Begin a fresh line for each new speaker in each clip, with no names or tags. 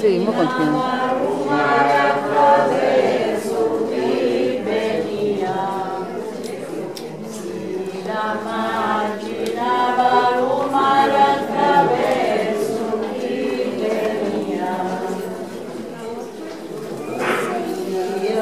Sí, muy contento.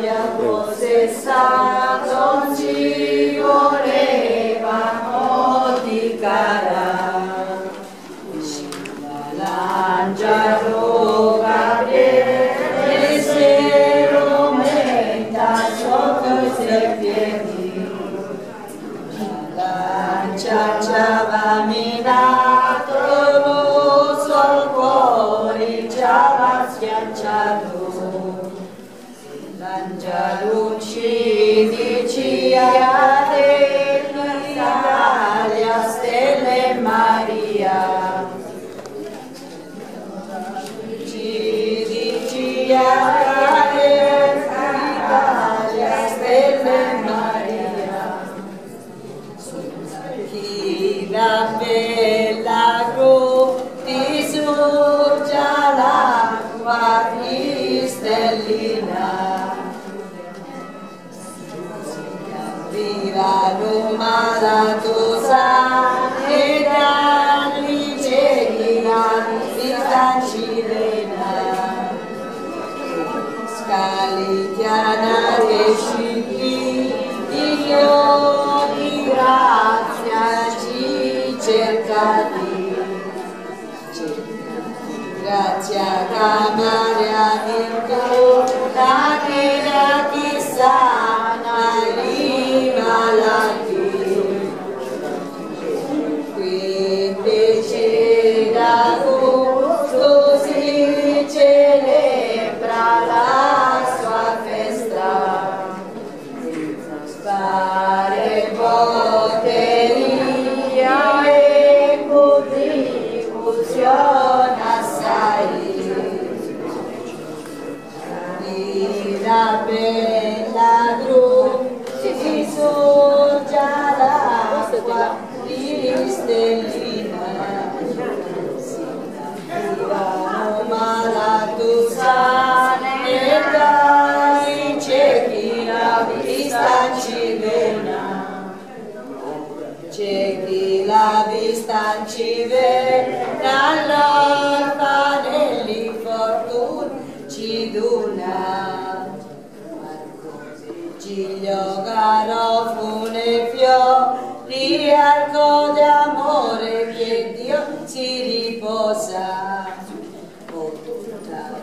abbiamo sessato ci voleva modificare Angelus Dicia Sivano Malato Saneda Nigerina Vita Cirena Scalitiana Recipi Dio di grazia ci cercati Cercati Grazia Camaria Virgo che stare buono. ciechi la vista ci vede, all'orfa dell'infortuna ci duna. Ciglio caro fune fiori, arco d'amore che Dio si riposa. Oh, tutta